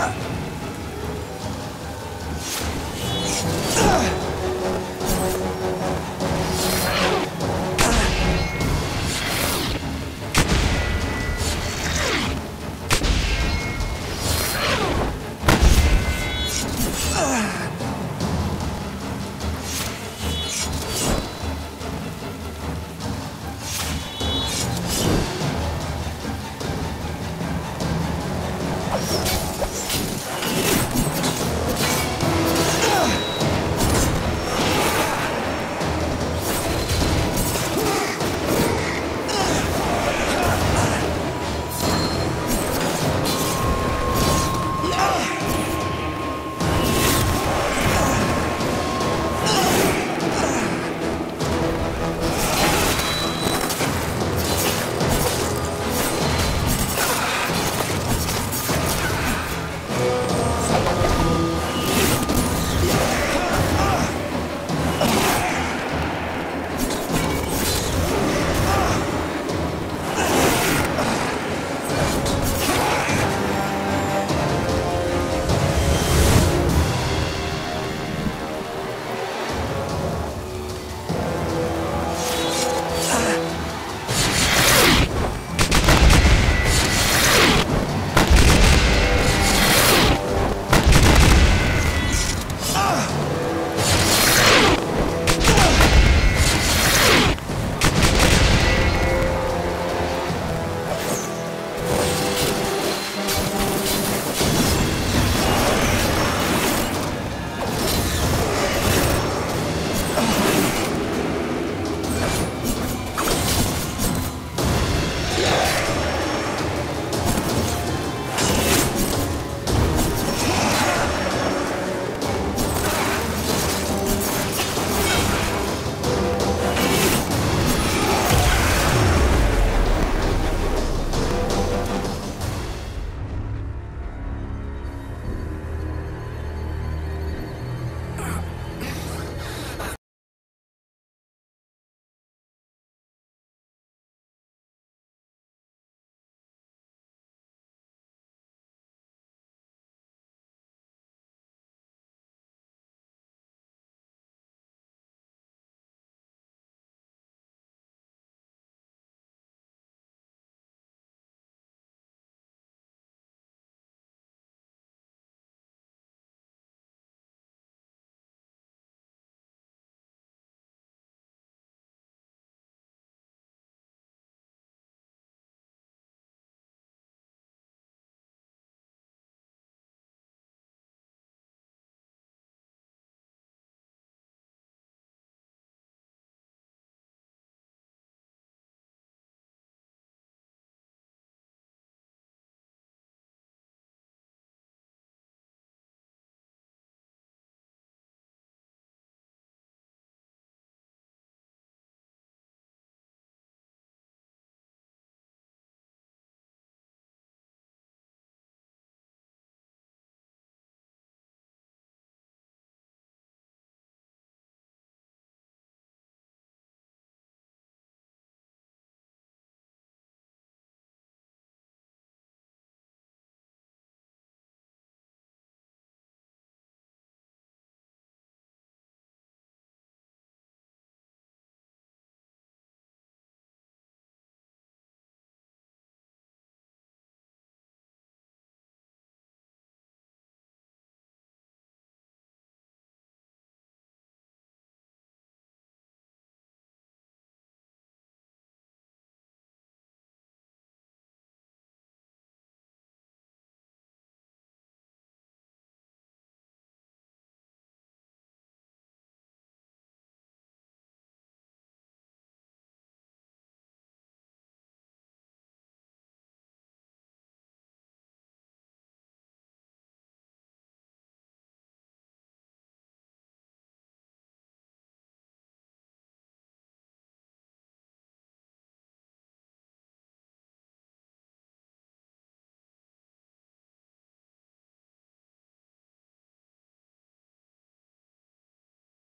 that.